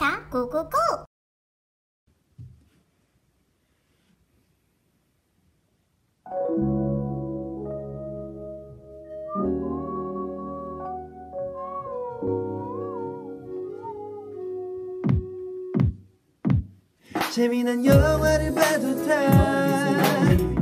다. 고고고! 재미난 영화를 봐도 다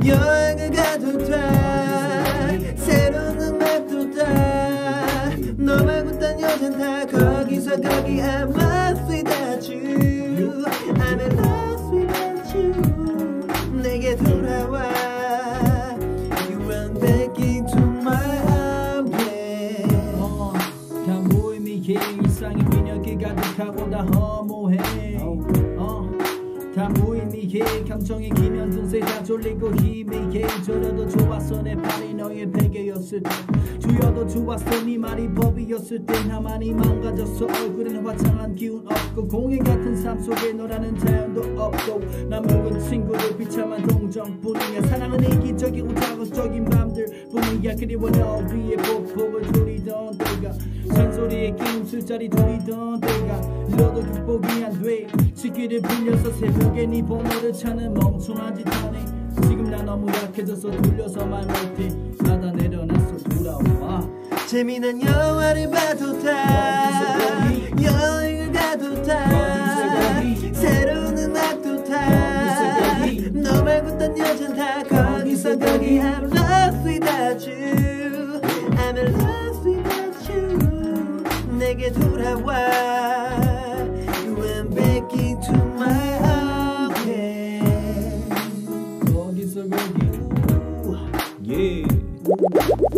여행을 가도 다 새로운 음악도 다너 말고 딴 여잔 다거 기서 거기 I'm lost without you I'm in love without you 내게 돌아와 You run back into my arms yeah 어, 다 무의미해 일상의 미력이 가득하고 다 허무해 어, 다 무의미해 감정의 기면증세 다 졸리고 희미해 저려도 좋았어 내 팔이 너의 베개였을 때. 주여도 좋았어 네 말이 법이었을 때. 나만이 망가졌어. 얼굴엔 화창한 기운 없고 공연 같은 삶 속에 너라는 자연도 없고 나 묵은 친구를 비참한 동정뿐이야. 사랑은 이기적이고 자극적인 밤들 뿐이야. 그리워 너 위에 폭폭을 돌리던 때가 잔소리에 끼운 술자리 돌리던 때가 너도 극복이 안돼. 시기를 빌려서 새벽에 네 번호를 찾는 멍청한 짓 하네. 지금 나 너무 약해져서 돌려서 말 못해. 나다 내려놨어 돌아와. 재미난 영화를 봐도 다 여행을 가도 다 새로운 음악도 다 너 말고 딴 여잔 다 거기서 거기. I'm lost without you. I'm in love make it through that. You went back into my heart. Yeah.